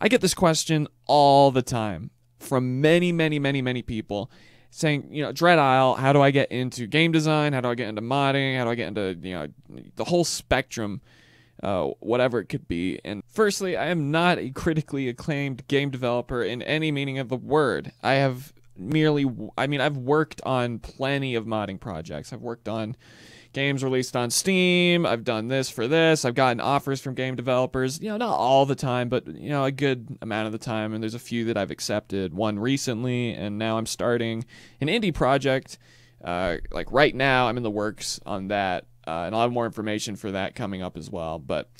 I get this question all the time from many, many, many, many people saying, you know, Dredile, how do I get into game design? How do I get into modding? How do I get into, you know, the whole spectrum, uh, whatever it could be? And firstly, I am not a critically acclaimed game developer in any meaning of the word. I have merely, I mean, I've worked on plenty of modding projects. I've worked on games released on Steam. I've done this for this. I've gotten offers from game developers, you know, not all the time, but, you know, a good amount of the time. And there's a few that I've accepted, one recently, and now I'm starting an indie project. Uh, like right now, I'm in the works on that, uh, and I'll have more information for that coming up as well. But,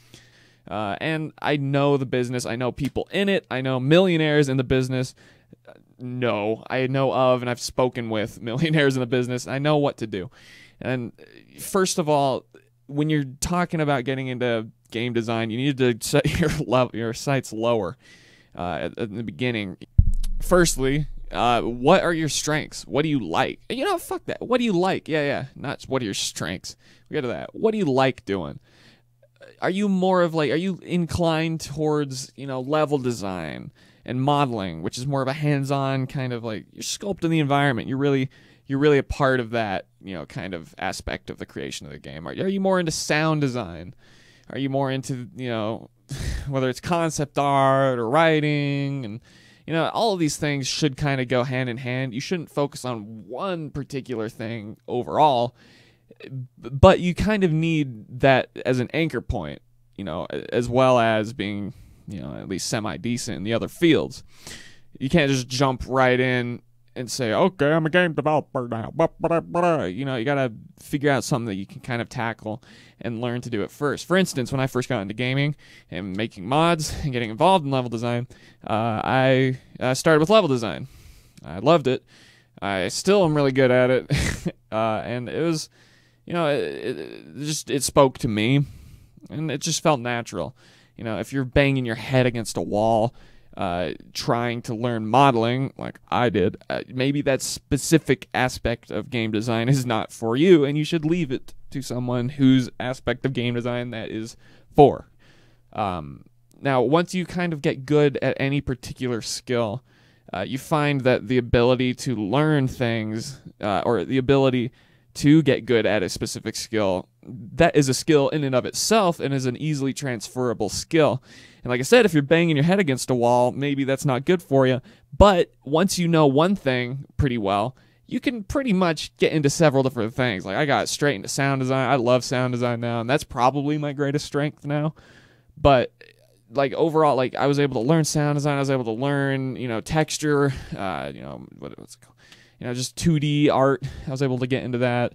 uh, and I know the business, I know people in it, I know millionaires in the business. No, I know of, and I've spoken with millionaires in the business. I know what to do. And first of all, when you're talking about getting into game design, you need to set your level, your sights lower uh, the beginning. Firstly, uh, what are your strengths? What do you like? You know, fuck that. What do you like? Yeah, yeah. Not what are your strengths. We get to that. What do you like doing? Are you more of like, are you inclined towards, you know, level design and modeling, which is more of a hands on kind of like you're sculpting the environment. You're really you're really a part of that, you know, kind of aspect of the creation of the game. Are, are you more into sound design? Are you more into, you know, whether it's concept art or writing and you know, all of these things should kind of go hand in hand. You shouldn't focus on one particular thing overall, but you kind of need that as an anchor point, you know, as well as being, you know, at least semi decent in the other fields. You can't just jump right in and say, okay, I'm a game developer now. You know, you got to figure out something that you can kind of tackle and learn to do it first. For instance, when I first got into gaming and making mods and getting involved in level design, uh, I uh, started with level design. I loved it. I still am really good at it. uh, and it was, you know, it, it just, it spoke to me and it just felt natural. You know, if you're banging your head against a wall, uh, trying to learn modeling like I did, uh, maybe that specific aspect of game design is not for you, and you should leave it to someone whose aspect of game design that is for. Um, now, once you kind of get good at any particular skill, uh, you find that the ability to learn things uh, or the ability to get good at a specific skill that is a skill in and of itself and is an easily transferable skill and like I said, if you're banging your head against a wall, maybe that's not good for you. But once you know one thing pretty well, you can pretty much get into several different things. Like I got straight into sound design. I love sound design now, and that's probably my greatest strength now. But like overall, like I was able to learn sound design. I was able to learn, you know, texture. Uh, you know, what, what's it called? You know, just 2D art. I was able to get into that.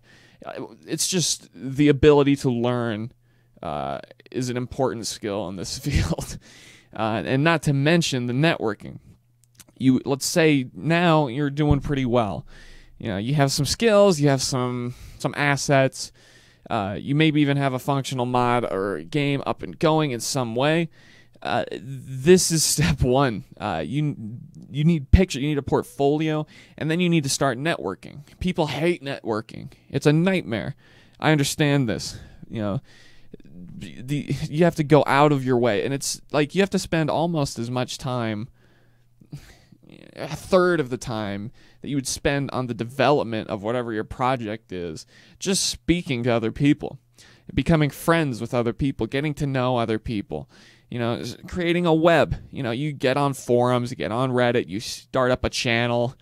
It's just the ability to learn uh, is an important skill in this field, uh, and not to mention the networking. You let's say now you're doing pretty well. You know, you have some skills, you have some some assets. Uh, you maybe even have a functional mod or game up and going in some way. Uh, this is step one. Uh, you you need picture, you need a portfolio, and then you need to start networking. People hate networking; it's a nightmare. I understand this. You know, the you have to go out of your way and it's like you have to spend almost as much time a third of the time that you would spend on the development of whatever your project is just speaking to other people becoming friends with other people getting to know other people you know creating a web you know you get on forums you get on reddit you start up a channel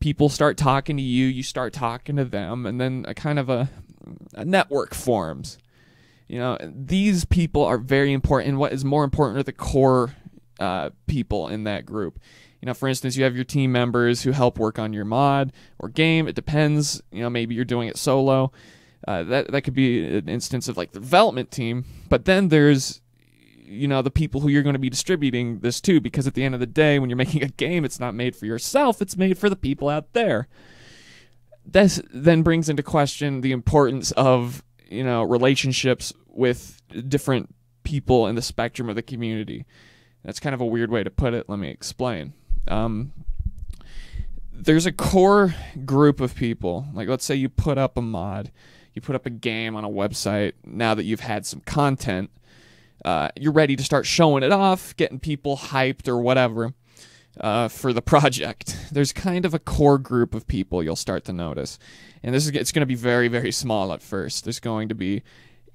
people start talking to you you start talking to them and then a kind of a, a network forms you know, these people are very important. And what is more important are the core uh, people in that group. You know, for instance, you have your team members who help work on your mod or game. It depends. You know, maybe you're doing it solo. Uh, that that could be an instance of like the development team. But then there's you know the people who you're going to be distributing this to because at the end of the day when you're making a game it's not made for yourself it's made for the people out there this then brings into question the importance of you know relationships with different people in the spectrum of the community. That's kind of a weird way to put it. Let me explain. Um, there's a core group of people. Like, let's say you put up a mod, you put up a game on a website. Now that you've had some content, uh, you're ready to start showing it off, getting people hyped or whatever uh, for the project. There's kind of a core group of people you'll start to notice, and this is it's going to be very very small at first. There's going to be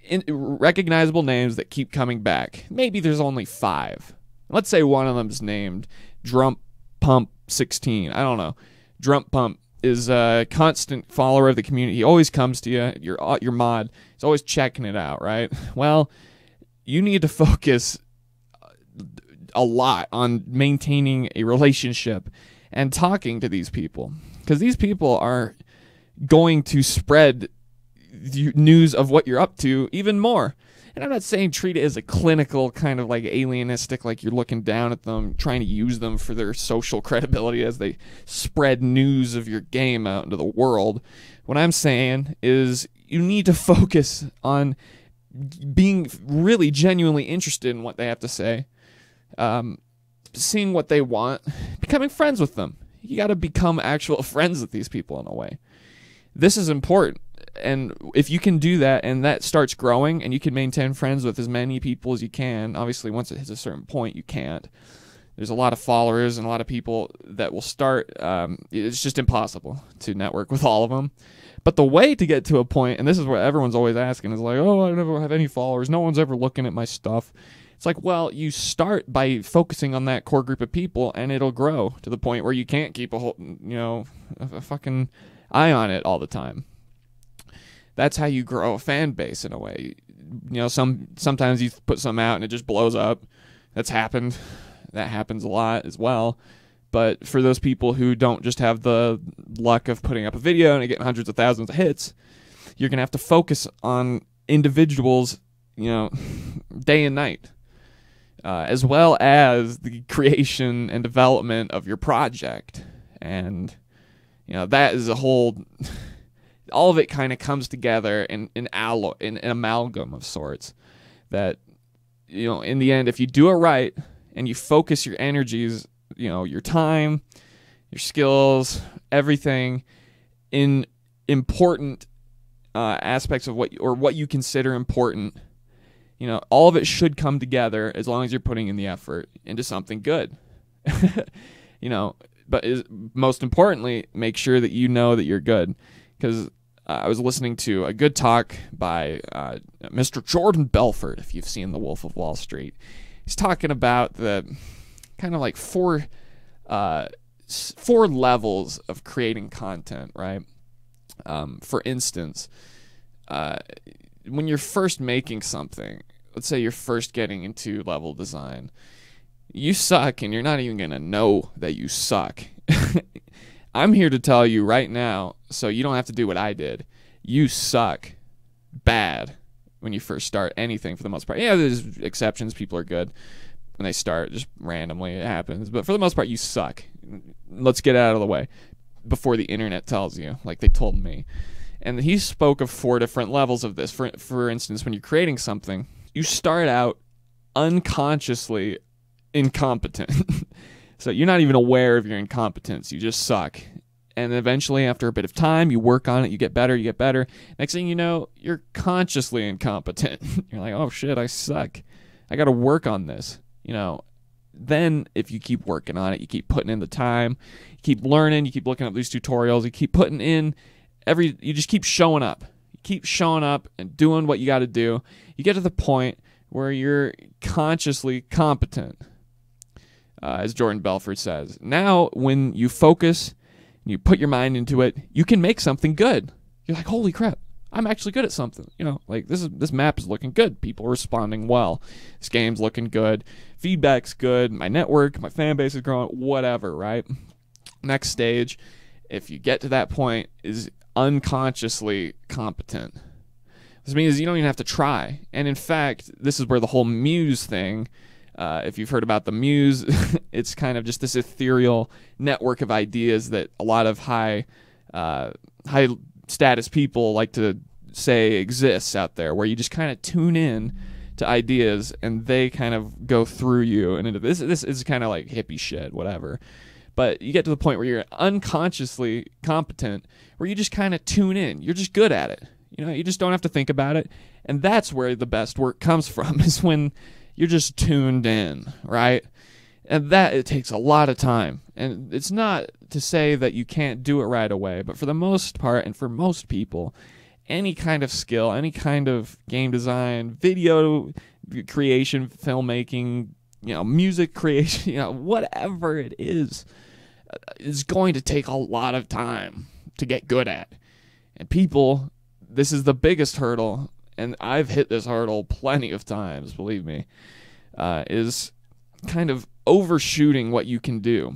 in, recognizable names that keep coming back. Maybe there's only five. Let's say one of them's named Drump Pump 16. I don't know. Drump Pump is a constant follower of the community. He always comes to you. Your uh, your mod. He's always checking it out, right? Well, you need to focus a lot on maintaining a relationship and talking to these people because these people are going to spread news of what you're up to even more. And I'm not saying treat it as a clinical kind of like alienistic, like you're looking down at them, trying to use them for their social credibility as they spread news of your game out into the world. What I'm saying is you need to focus on being really genuinely interested in what they have to say, um, seeing what they want, becoming friends with them. You got to become actual friends with these people in a way. This is important and if you can do that and that starts growing and you can maintain friends with as many people as you can obviously once it hits a certain point you can't there's a lot of followers and a lot of people that will start um, it's just impossible to network with all of them but the way to get to a point and this is what everyone's always asking is like oh i never have any followers no one's ever looking at my stuff it's like well you start by focusing on that core group of people and it'll grow to the point where you can't keep a whole you know a, fucking eye on it all the time that's how you grow a fan base in a way. You know, some sometimes you put something out and it just blows up. That's happened. That happens a lot as well. But for those people who don't just have the luck of putting up a video and getting hundreds of thousands of hits, you're gonna have to focus on individuals, you know, day and night, uh, as well as the creation and development of your project. And you know that is a whole all of it kind of comes together in an alloy, in an amalgam of sorts. That you know, in the end, if you do it right and you focus your energies, you know, your time, your skills, everything in important uh, aspects of what or what you consider important. You know, all of it should come together as long as you're putting in the effort into something good. you know, but is, most importantly, make sure that you know that you're good because uh, I was listening to a good talk by uh, Mr. Jordan Belfort, if you've seen The Wolf of Wall Street. He's talking about the kind of like four uh, four levels of creating content, right? Um, for instance, uh, when you're first making something, let's say you're first getting into level design, you suck and you're not even going to know that you suck. I'm here to tell you right now, so you don't have to do what I did. You suck bad when you first start anything for the most part. Yeah, there's exceptions. People are good when they start, just randomly it happens. But for the most part, you suck. Let's get out of the way before the internet tells you, like they told me. And he spoke of four different levels of this. For for instance, when you're creating something, you start out unconsciously incompetent. So you're not even aware of your incompetence. You just suck. And eventually, after a bit of time, you work on it, you get better, you get better. Next thing you know, you're consciously incompetent. you're like, oh shit, I suck. I got to work on this. You know, then if you keep working on it, you keep putting in the time, you keep learning, you keep looking up these tutorials, you keep putting in every, you just keep showing up. You keep showing up and doing what you got to do. You get to the point where you're consciously competent uh, as Jordan Belfort says. Now, when you focus, and you put your mind into it, you can make something good. You're like, holy crap, I'm actually good at something. You know, like this is this map is looking good. People are responding well. This game's looking good. Feedback's good. My network, my fan base is growing. Whatever, right? Next stage, if you get to that point, is unconsciously competent. This means you don't even have to try. And in fact, this is where the whole muse thing uh, if you've heard about the Muse, it's kind of just this ethereal network of ideas that a lot of high uh, high status people like to say exists out there, where you just kind of tune in to ideas and they kind of go through you and into this. This is kind of like hippie shit, whatever. But you get to the point where you're unconsciously competent, where you just kind of tune in. You're just good at it. You know, you just don't have to think about it. And that's where the best work comes from is when you're just tuned in, right? And that it takes a lot of time. And it's not to say that you can't do it right away, but for the most part and for most people, any kind of skill, any kind of game design, video creation, filmmaking, you know, music creation, you know, whatever it is, uh, is going to take a lot of time to get good at. And people, this is the biggest hurdle, and I've hit this hurdle plenty of times, believe me, uh, is kind of overshooting what you can do.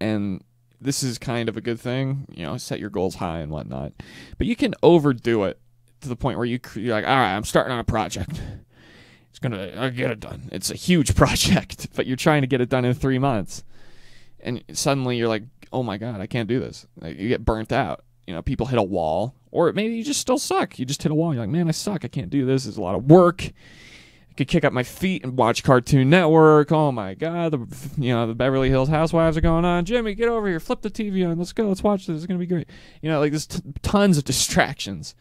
And this is kind of a good thing, you know, set your goals high and whatnot. But you can overdo it to the point where you, you're like, all right, I'm starting on a project. It's gonna get it done. It's a huge project, but you're trying to get it done in three months, and suddenly you're like, oh my god, I can't do this. Like, you get burnt out. You know, people hit a wall, or maybe you just still suck. You just hit a wall. You're like, man, I suck. I can't do this. It's a lot of work. Could kick up my feet and watch Cartoon Network. Oh my god, the you know the Beverly Hills Housewives are going on. Jimmy, get over here. Flip the TV on. Let's go. Let's watch this. It's gonna be great. You know, like there's tons of distractions.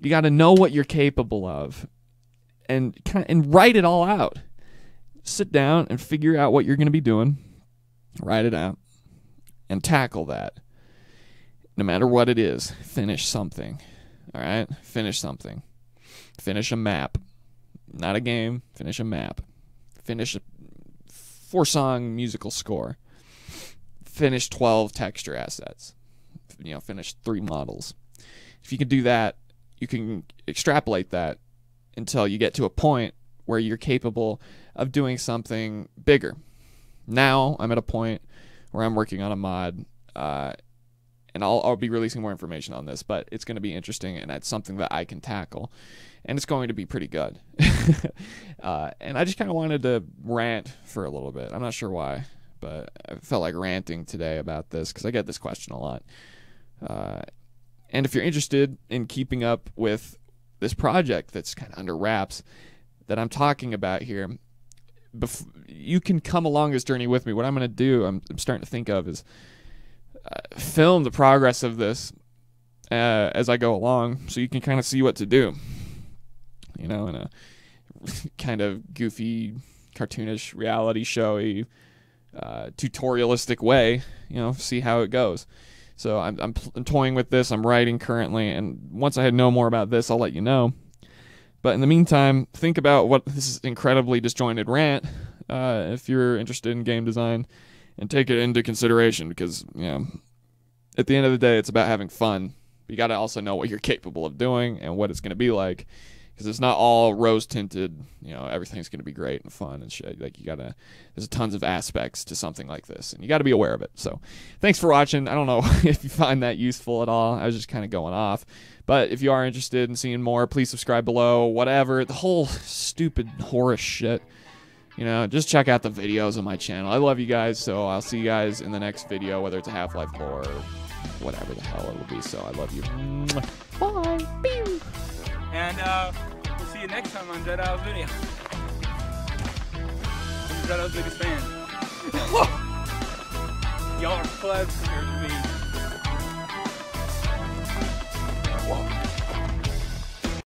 You got to know what you're capable of and kind of, and write it all out. Sit down and figure out what you're going to be doing. Write it out and tackle that. No matter what it is, finish something. All right? Finish something. Finish a map. Not a game, finish a map. Finish a four song musical score. Finish 12 texture assets. You know, finish three models. If you can do that, you can extrapolate that until you get to a point where you're capable of doing something bigger. Now I'm at a point where I'm working on a mod, uh, and I'll, I'll be releasing more information on this, but it's going to be interesting, and it's something that I can tackle, and it's going to be pretty good. uh, and I just kind of wanted to rant for a little bit. I'm not sure why, but I felt like ranting today about this because I get this question a lot. Uh, and if you're interested in keeping up with this project that's kind of under wraps that I'm talking about here, bef- you can come along this journey with me. What I'm going to do, I'm, I'm, starting to think of, is film the progress of this uh, as I go along, so you can kind of see what to do. You know, in a kind of goofy, cartoonish, reality showy, uh, tutorialistic way. You know, see how it goes. So I'm, I'm, I'm toying with this. I'm writing currently, and once I had know more about this, I'll let you know. But in the meantime, think about what this is incredibly disjointed rant. Uh, if you're interested in game design, and take it into consideration because you know, at the end of the day, it's about having fun. You got to also know what you're capable of doing and what it's going to be like because it's not all rose tinted. You know, everything's going to be great and fun and shit. Like you gotta, there's tons of aspects to something like this, and you got to be aware of it. So, thanks for watching. I don't know if you find that useful at all. I was just kind of going off, but if you are interested in seeing more, please subscribe below. Whatever the whole stupid horror shit. You know, just check out the videos on my channel. I love you guys, so I'll see you guys in the next video, whether it's a Half-Life or whatever the hell it will be. So I love you. Bye. And uh, we'll see you next time on Dredile's video. I'm Dredile's biggest fan. Y'all are plebs compared to me. Whoa.